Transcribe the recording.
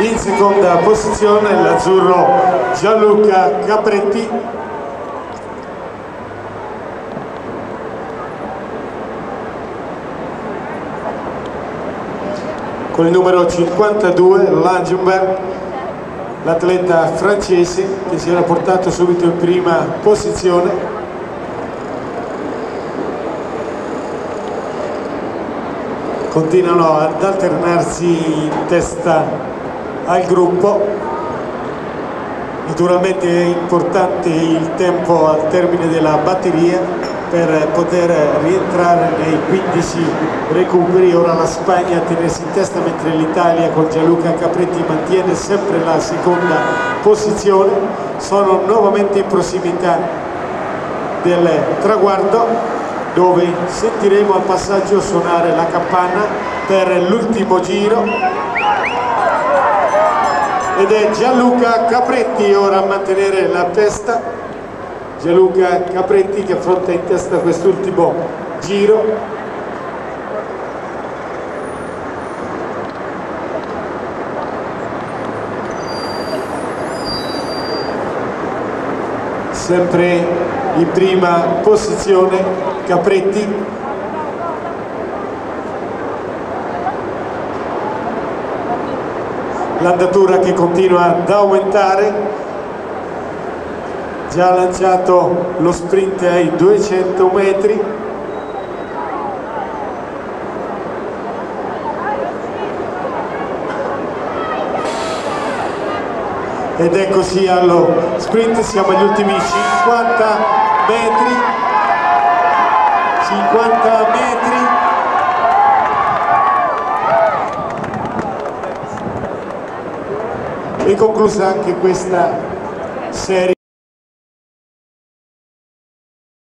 in seconda posizione l'azzurro Gianluca Capretti. Con il numero 52 Langenberg l'atleta francese che si era portato subito in prima posizione continuano ad alternarsi in testa al gruppo. Naturalmente è importante il tempo al termine della batteria per poter rientrare nei 15 recuperi. Ora la Spagna a tenersi in testa mentre l'Italia con Gianluca Capretti mantiene sempre la seconda posizione. Sono nuovamente in prossimità del traguardo dove sentiremo al passaggio suonare la campana per l'ultimo giro. Ed è Gianluca Capretti ora a mantenere la testa. Gianluca Capretti che affronta in testa quest'ultimo giro sempre in prima posizione Capretti. L'andatura che continua ad aumentare. Già lanciato lo sprint ai 200 metri ed eccoci allo sprint siamo agli ultimi 50 metri. 50 metri. E conclusa anche questa serie